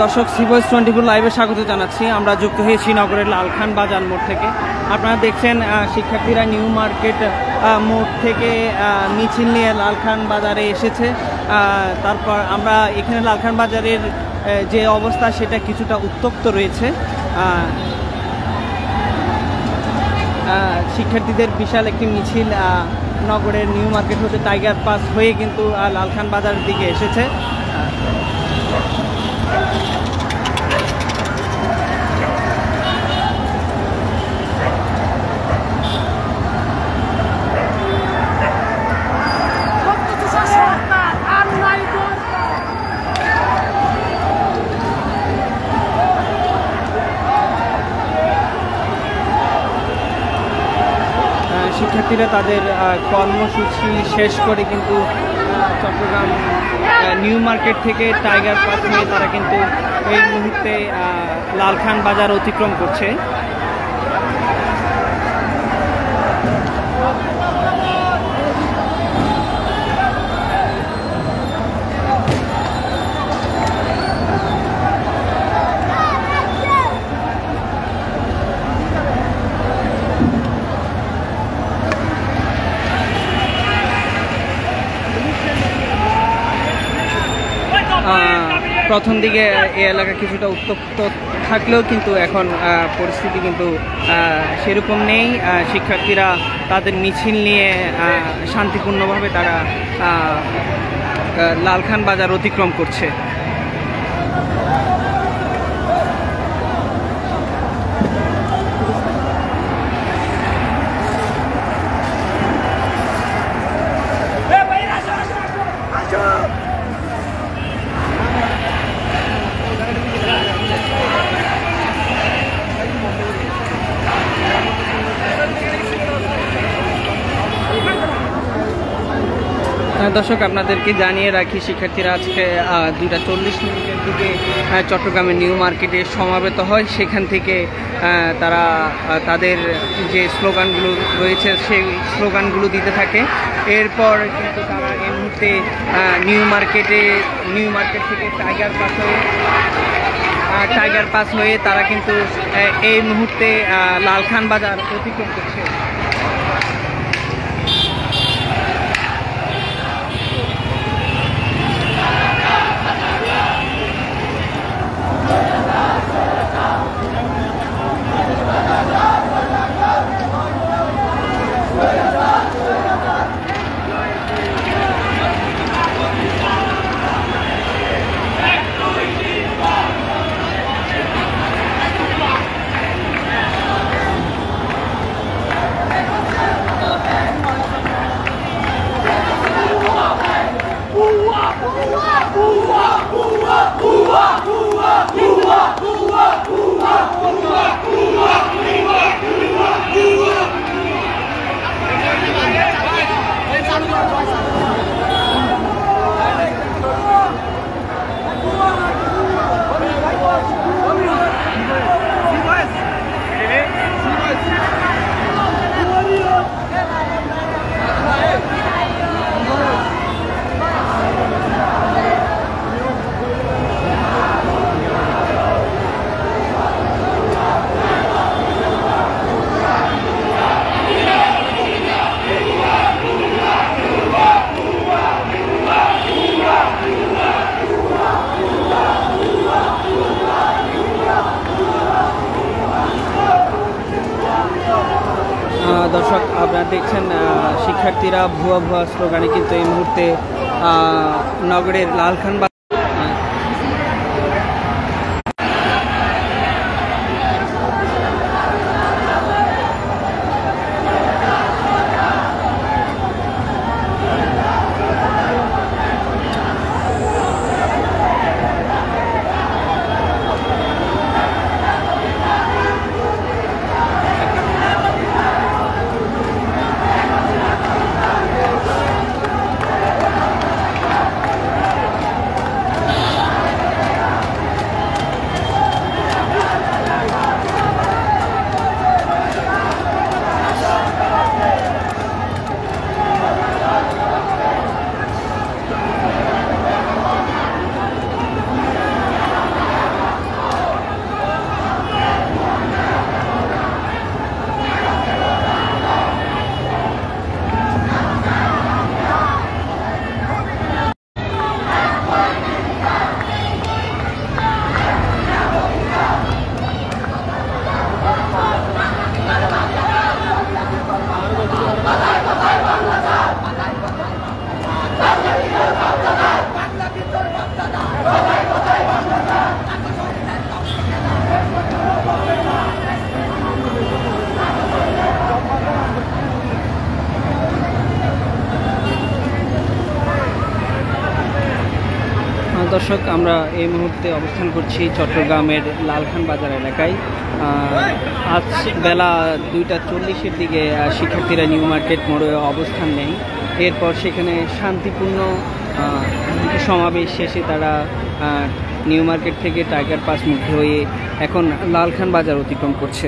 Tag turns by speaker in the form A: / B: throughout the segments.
A: দর্শক সিভয়েস twenty four লাইভে স্বাগত জানাচ্ছি। আমরা যুক্ত হয়েছি নগরের লালখান বাজার মোড় থেকে। আপনারা দেখছেন শিক্ষার্থীরা নিউ মার্কেট মোড় থেকে মিছিল নিয়ে লালখান বাজারে এসেছে। তারপর আমরা এখানে লালখান বাজারের যে অবস্থা, সেটা কিছুটা উত্তপ্ত রয়েছে। শিক্ষার্থীদের বিশাল একটি মিছিল নগরের নিউ মার্কেট হতে টাইগার পাস হয়ে কিন্তু লালখান বাজারের দিকে এসেছে। শিক্ষার্থীরা তাদের কর্মসূচি শেষ করে কিন্তু চট্টগ্রাম নিউ মার্কেট থেকে টাইগার পার্ক নিয়ে তারা কিন্তু এই মুহূর্তে লালখান বাজার অতিক্রম করছে। প্রথম দিকে এই এলাকা কিছুটা উত্তপ্ত থাকলেও কিন্তু এখন পরিস্থিতি কিন্তু সেরকম নেই। শিক্ষার্থীরা তাদের মিছিল নিয়ে শান্তিপূর্ণভাবে তারা লালখান বাজার অতিক্রম করছে হ্যাঁ, দর্শক, আপনাদেরকে জানিয়ে রাখি, শিক্ষার্থীরা আজকে দুইটা চল্লিশ মিনিটের দিকে চট্টগ্রামের নিউ মার্কেটে সমাবেত হয়। সেখান থেকে তারা তাদের যে স্লোগানগুলো রয়েছে, সেই স্লোগানগুলো দিতে থাকে। এরপর কিন্তু তারা এই মুহূর্তে নিউ মার্কেটে, নিউ মার্কেট থেকে টাইগার পাস হয়ে টাইগার পাস হয়ে তারা কিন্তু এই মুহূর্তে লালখান বাজার অতিক্রম করছে। ভুয়া ভুয়া স্লোগানে কিন্তু এই মুহূর্তে নগরের লালখান দর্শক, আমরা এই মুহূর্তে অবস্থান করছি চট্টগ্রামের লালখান বাজার এলাকায়। আজ বেলা দুইটা চল্লিশের দিকে শিক্ষার্থীরা নিউ মার্কেট মোড়ে অবস্থান নেয়। এরপর সেখানে শান্তিপূর্ণ সমাবেশ শেষে তারা নিউ মার্কেট থেকে টাইগার পাস মুখে হয়ে এখন লালখান বাজার অতিক্রম করছে।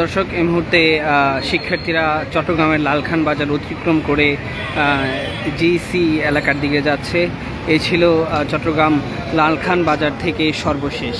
A: দর্শক, এই মুহূর্তে শিক্ষার্থীরা চট্টগ্রামের লালখান বাজার অতিক্রম করে জিসি এলাকার দিকে যাচ্ছে। এ ছিল চট্টগ্রাম লালখান বাজার থেকে সর্বশেষ।